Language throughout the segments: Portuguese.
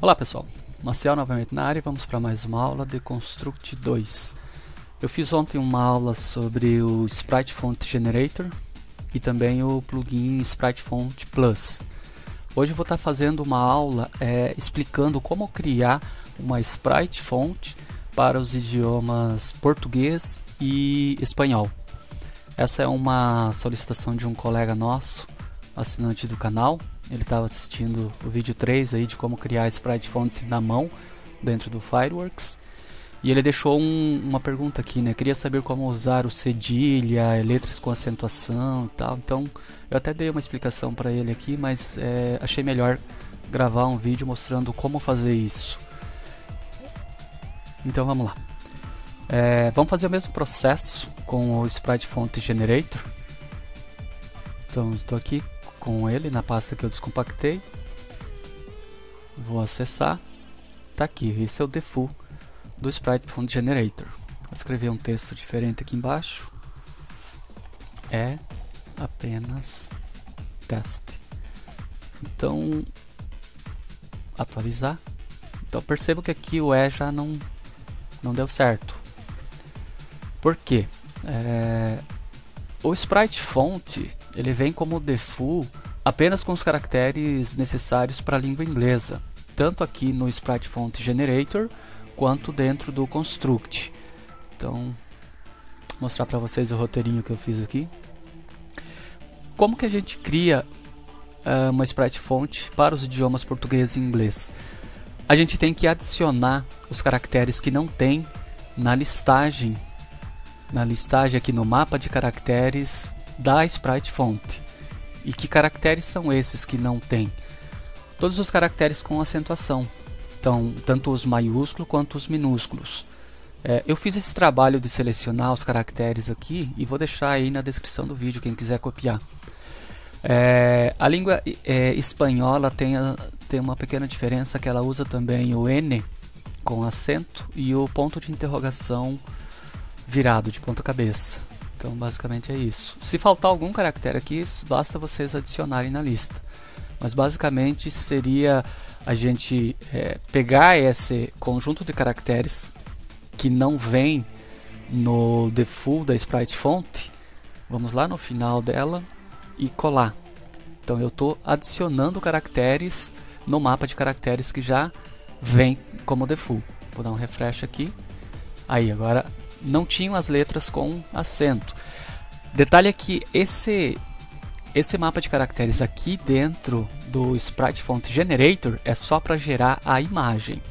Olá pessoal, Maciel novamente na área vamos para mais uma aula de Construct 2. Eu fiz ontem uma aula sobre o Sprite Font Generator e também o plugin Sprite Font Plus. Hoje eu vou estar fazendo uma aula é, explicando como criar uma Sprite Font para os idiomas português e espanhol. Essa é uma solicitação de um colega nosso, assinante do canal, ele estava assistindo o vídeo 3 aí de como criar sprite font na mão dentro do Fireworks. E ele deixou um, uma pergunta aqui, né? Queria saber como usar o cedilha, letras com acentuação e tal. Então, eu até dei uma explicação para ele aqui, mas é, achei melhor gravar um vídeo mostrando como fazer isso. Então, vamos lá. É, vamos fazer o mesmo processo com o Sprite Font Generator. Então, estou aqui com ele na pasta que eu descompactei. Vou acessar. Tá aqui, esse é o default do Sprite Font Generator. Vou escrever um texto diferente aqui embaixo. É apenas teste. Então, atualizar. Então percebo que aqui o E já não, não deu certo. Por quê? É, o Sprite Font ele vem como default apenas com os caracteres necessários para a língua inglesa, tanto aqui no Sprite Font Generator quanto dentro do Construct. Então, mostrar para vocês o roteirinho que eu fiz aqui. Como que a gente cria uh, uma Sprite Font para os idiomas português e inglês? A gente tem que adicionar os caracteres que não tem na listagem, na listagem aqui no mapa de caracteres da Sprite Font. E que caracteres são esses que não tem? Todos os caracteres com acentuação, então tanto os maiúsculos quanto os minúsculos. É, eu fiz esse trabalho de selecionar os caracteres aqui e vou deixar aí na descrição do vídeo quem quiser copiar. É, a língua é, espanhola tem, a, tem uma pequena diferença que ela usa também o N com acento e o ponto de interrogação virado de ponta cabeça. Então, basicamente é isso. Se faltar algum caractere aqui, basta vocês adicionarem na lista. Mas basicamente seria a gente é, pegar esse conjunto de caracteres que não vem no default da Sprite Font, vamos lá no final dela e colar. Então eu estou adicionando caracteres no mapa de caracteres que já vem como default. Vou dar um refresh aqui. Aí agora não tinham as letras com acento. Detalhe é que esse, esse mapa de caracteres aqui dentro do Sprite Font Generator é só para gerar a imagem.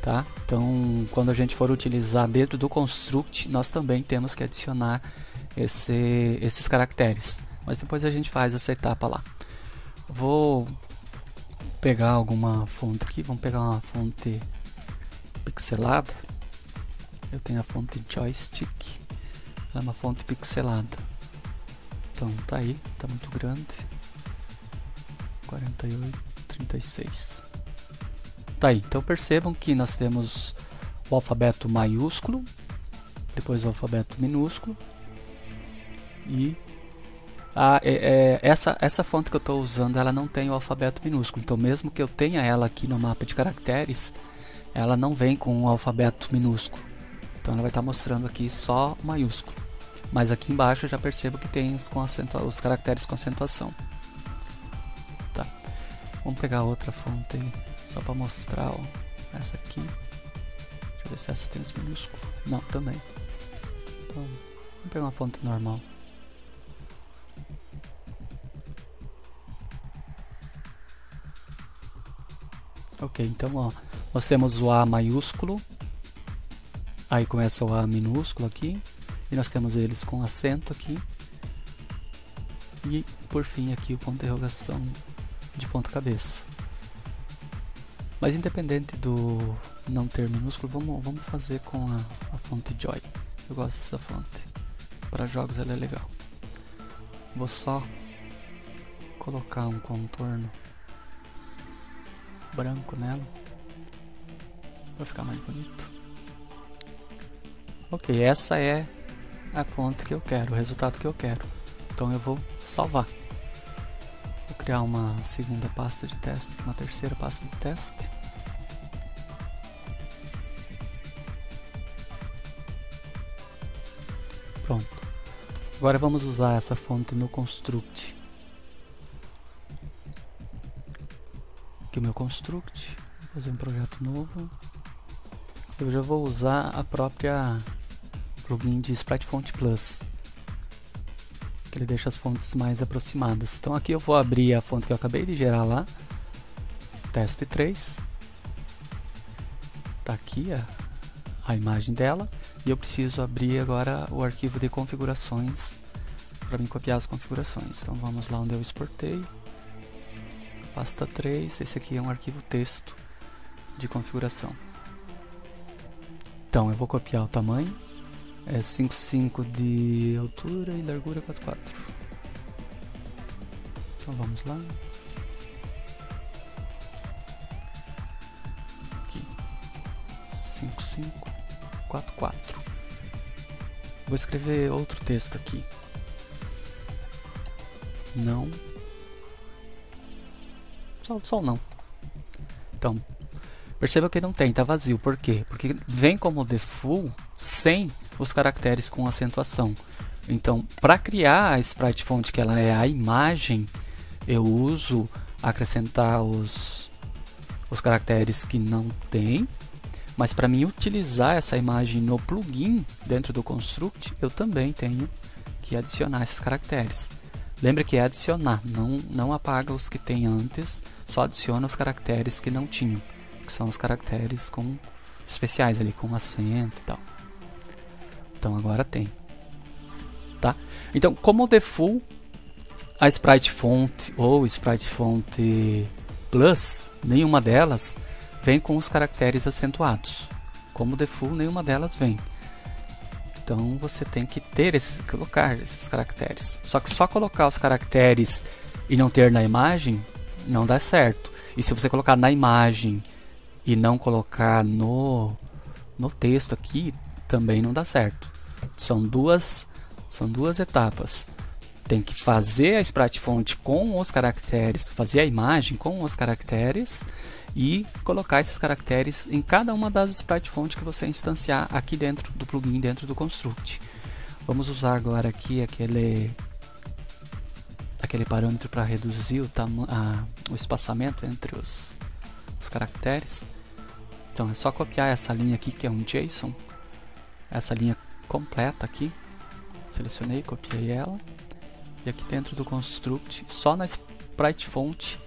Tá? Então, quando a gente for utilizar dentro do construct, nós também temos que adicionar esse, esses caracteres. Mas depois a gente faz essa etapa lá. Vou pegar alguma fonte aqui, vamos pegar uma fonte pixelada eu tenho a fonte joystick. Ela é uma fonte pixelada. Então tá aí, tá muito grande. 48, 36 tá aí, então percebam que nós temos o alfabeto maiúsculo depois o alfabeto minúsculo e a, é, é, essa, essa fonte que eu estou usando ela não tem o alfabeto minúsculo. Então mesmo que eu tenha ela aqui no mapa de caracteres ela não vem com o alfabeto minúsculo então ela vai estar mostrando aqui só maiúsculo. Mas aqui embaixo eu já percebo que tem os, os caracteres com acentuação. Tá. Vamos pegar outra fonte aí, só para mostrar ó, essa aqui. Deixa eu ver se essa tem os minúsculos. Não, também. Então, vamos pegar uma fonte normal. Ok, então ó, nós temos o A maiúsculo, Aí começa o A minúsculo aqui. E nós temos eles com acento aqui. E por fim aqui o ponto de interrogação de ponta cabeça. Mas independente do não ter minúsculo, vamos, vamos fazer com a, a fonte Joy. Eu gosto dessa fonte. Para jogos ela é legal. Vou só colocar um contorno branco nela. Para ficar mais bonito ok, essa é a fonte que eu quero, o resultado que eu quero. Então eu vou salvar. Vou criar uma segunda pasta de teste, uma terceira pasta de teste. Pronto. Agora vamos usar essa fonte no construct. Aqui o meu construct, vou fazer um projeto novo. Eu já vou usar a própria plugin de Sprite Font Plus. Que ele deixa as fontes mais aproximadas. Então aqui eu vou abrir a fonte que eu acabei de gerar lá. Teste 3. Tá aqui a, a imagem dela e eu preciso abrir agora o arquivo de configurações para me copiar as configurações. Então vamos lá onde eu exportei. Pasta 3, esse aqui é um arquivo texto de configuração. Então eu vou copiar o tamanho, é 5,5 de altura e largura 4,4. Então vamos lá. Aqui, 5,5 4, 4. Vou escrever outro texto aqui. Não. Só, só não. Então, perceba que não tem, está vazio. Por quê? Porque vem como default sem os caracteres com acentuação. Então, para criar a sprite font, que ela é a imagem, eu uso acrescentar os, os caracteres que não tem mas para mim utilizar essa imagem no plugin dentro do construct, eu também tenho que adicionar esses caracteres. Lembra que é adicionar, não, não apaga os que tem antes, só adiciona os caracteres que não tinham, que são os caracteres com especiais ali, com acento e tal. Então agora tem. Tá? Então, como default, a Sprite Font ou Sprite Font Plus, nenhuma delas vem com os caracteres acentuados. Como default, nenhuma delas vem. Então você tem que ter esses, colocar esses caracteres. Só que só colocar os caracteres e não ter na imagem não dá certo. E se você colocar na imagem e não colocar no no texto aqui, também não dá certo. São duas são duas etapas. Tem que fazer a sprite font com os caracteres, fazer a imagem com os caracteres e colocar esses caracteres em cada uma das sprite fonts que você instanciar aqui dentro do plugin, dentro do construct. Vamos usar agora aqui aquele aquele parâmetro para reduzir o, o espaçamento entre os, os caracteres. Então é só copiar essa linha aqui que é um JSON, essa linha completa aqui. Selecionei, copiei ela. E aqui dentro do construct, só na sprite font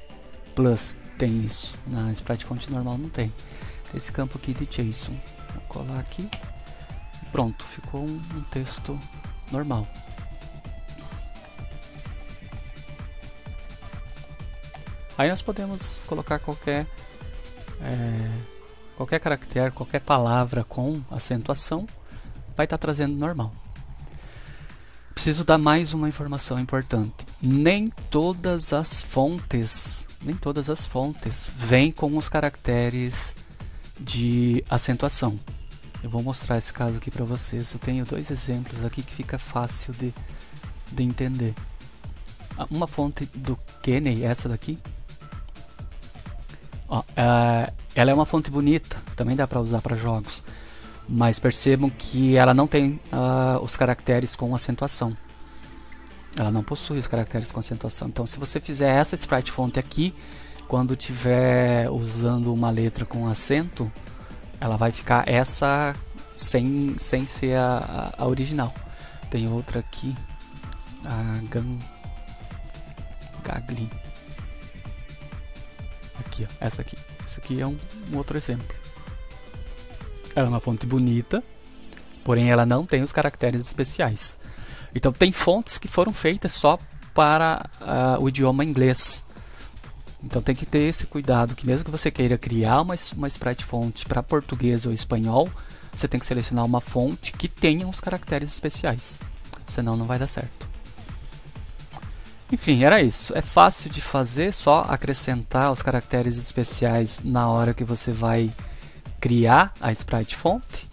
plus tem isso. Na Sprite Font normal não tem. Tem esse campo aqui de JSON. Vou colar aqui. Pronto, ficou um, um texto normal. Aí nós podemos colocar qualquer é, qualquer caractere, qualquer palavra com acentuação, vai estar tá trazendo normal. Preciso dar mais uma informação importante. Nem todas as fontes nem todas as fontes vêm com os caracteres de acentuação. Eu vou mostrar esse caso aqui para vocês. Eu tenho dois exemplos aqui que fica fácil de, de entender. Ah, uma fonte do Kenney, essa daqui, ó, é, ela é uma fonte bonita, também dá para usar para jogos, mas percebam que ela não tem uh, os caracteres com acentuação. Ela não possui os caracteres com acentuação. Então, se você fizer essa sprite font aqui, quando tiver usando uma letra com acento, ela vai ficar essa sem, sem ser a, a original. Tem outra aqui, a Gan Gagli. Aqui, ó, essa aqui. Essa aqui é um, um outro exemplo. Ela é uma fonte bonita, porém ela não tem os caracteres especiais. Então tem fontes que foram feitas só para uh, o idioma inglês. Então tem que ter esse cuidado que mesmo que você queira criar uma, uma sprite font para português ou espanhol, você tem que selecionar uma fonte que tenha os caracteres especiais. Senão não vai dar certo. Enfim, era isso. É fácil de fazer, só acrescentar os caracteres especiais na hora que você vai criar a sprite font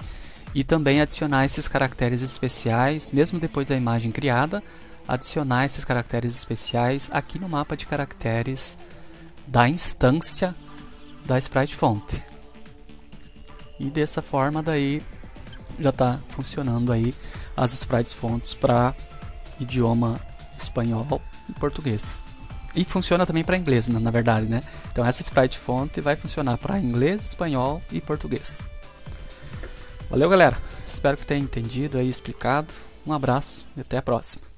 e também adicionar esses caracteres especiais, mesmo depois da imagem criada, adicionar esses caracteres especiais aqui no mapa de caracteres da instância da sprite font. E dessa forma daí já está funcionando aí as sprites fontes para idioma espanhol e português. E funciona também para inglês, na, verdade, né? Então essa sprite fonte vai funcionar para inglês, espanhol e português. Valeu, galera. Espero que tenha entendido aí explicado. Um abraço e até a próxima.